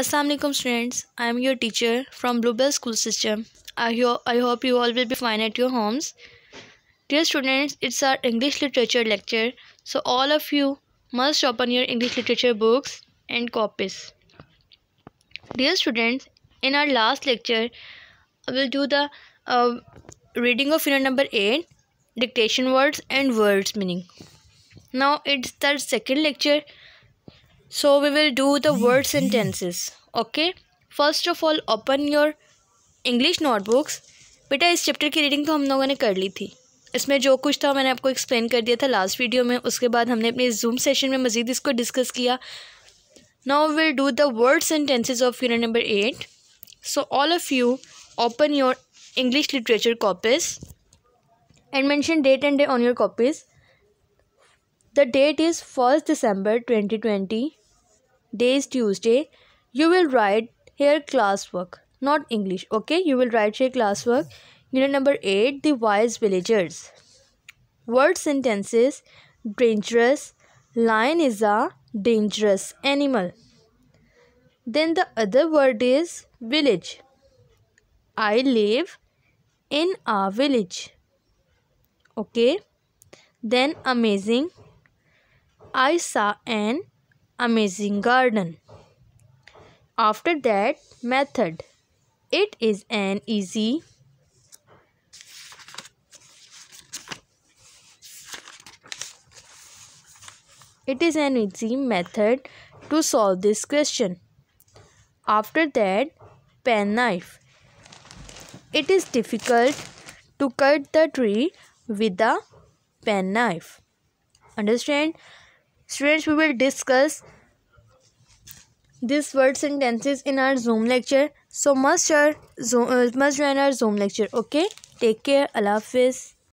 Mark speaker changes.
Speaker 1: Assalamualaikum students. I am your teacher from Bluebell School System. I, I hope you all will be fine at your homes. Dear students, it's our English literature lecture. So all of you must open your English literature books and copies. Dear students, in our last lecture, I will do the uh, reading of unit number 8, dictation words and words meaning. Now it's the second lecture so, we will do the word sentences, okay? First of all, open your english notebooks. बेटा, इस chapter की reading तो हम लोगों ने कर ली थी। इसमें जो कुछ था मैंने आपको एक्सप्लेन कर दिया था लास्ट वीडियो में। उसके बाद हमने अपने जूम सेशन में मज़ीद इसको डिस्कस किया। Now will do the word sentences of unit number eight so all of you open your English literature copies and mention date and day on your copies the date is 1st december 2020 day is tuesday. You will write here classwork not english okay? You will write here classwork. Unit number 8 the wise villagers. Word sentences dangerous. Lion is a dangerous animal. Then the other word is village. I live in a village okay? Then amazing I saw an amazing garden. After that, method. It is an easy It is an easy method to solve this question. After that, pen knife. It is difficult to cut the tree with a pen knife. Understand? Students, we will discuss these word sentences in our Zoom lecture. So must, our Zoom, uh, must join our Zoom lecture. Okay? Take care. Allah Hafiz.